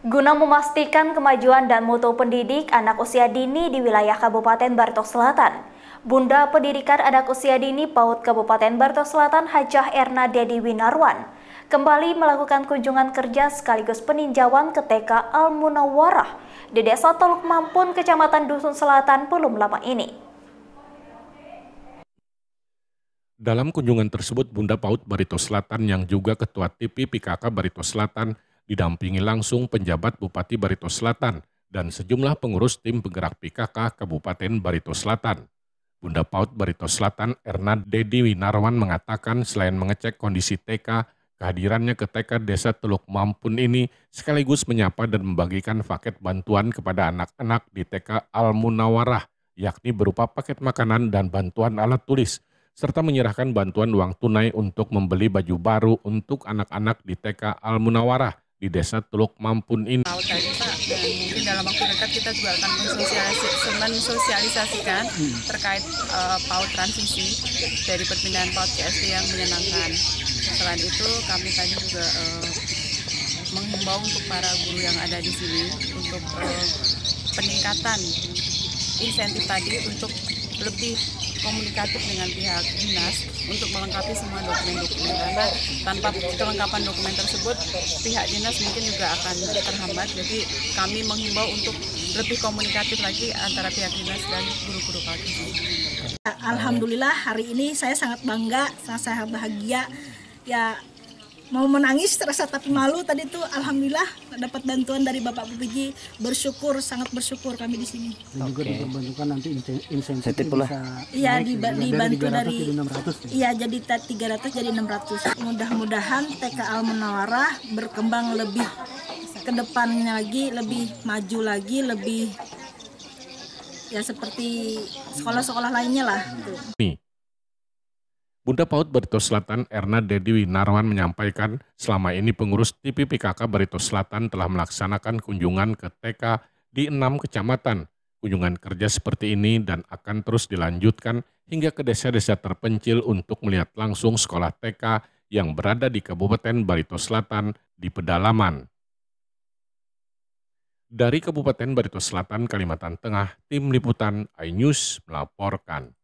Guna memastikan kemajuan dan mutu pendidik anak usia dini di wilayah Kabupaten Barito Selatan, Bunda Pendidikan Anak Usia Dini PAUD Kabupaten Barito Selatan Hajah Erna Dedi Winarwan kembali melakukan kunjungan kerja sekaligus peninjauan ke TK Al Munawwarah di Desa Teluk Mampun, Kecamatan Dusun Selatan belum lama ini. Dalam kunjungan tersebut, Bunda PAUD Barito Selatan yang juga Ketua TV PKK Barito Selatan didampingi langsung penjabat Bupati Barito Selatan dan sejumlah pengurus tim penggerak PKK Kabupaten Barito Selatan. Bunda Paut Barito Selatan Erna Dedi Winarwan mengatakan selain mengecek kondisi TK, kehadirannya ke TK Desa Teluk Mampun ini sekaligus menyapa dan membagikan paket bantuan kepada anak-anak di TK Al Munawarah, yakni berupa paket makanan dan bantuan alat tulis, serta menyerahkan bantuan uang tunai untuk membeli baju baru untuk anak-anak di TK Al Munawarah di desa Teluk Mampun ini. Pak, dan mungkin dalam waktu dekat kita juga akan mensosialisasikan hmm. terkait uh, PAUD transisi dari perpindahan PAUD ke SD yang menyenangkan. Selain itu kami tadi juga uh, menghimbau untuk para guru yang ada di sini untuk uh, peningkatan insentif tadi untuk lebih komunikatif dengan pihak dinas untuk melengkapi semua dokumen-dokumen. Karena tanpa kelengkapan dokumen tersebut pihak dinas mungkin juga akan terhambat. Jadi kami menghimbau untuk lebih komunikatif lagi antara pihak dinas dan guru-guru pagi. Alhamdulillah hari ini saya sangat bangga, sangat bahagia. Ya mau menangis terasa tapi malu tadi tuh alhamdulillah dapat bantuan dari Bapak Bupiji bersyukur sangat bersyukur kami di sini. Dan juga okay. diperbantukan nanti insentif bisa Iya dibantu dari Iya jadi 300 jadi 600. Mudah-mudahan TK Al Munawarah berkembang lebih ke depannya lagi lebih maju lagi lebih ya seperti sekolah-sekolah lainnya lah. Gitu. Bunda PAUD Barito Selatan Erna Dedi Winarwan menyampaikan selama ini pengurus TV PKK Barito Selatan telah melaksanakan kunjungan ke TK di enam kecamatan. Kunjungan kerja seperti ini dan akan terus dilanjutkan hingga ke desa-desa terpencil untuk melihat langsung sekolah TK yang berada di Kabupaten Barito Selatan di pedalaman. Dari Kabupaten Barito Selatan, Kalimantan Tengah, Tim Liputan iNews melaporkan.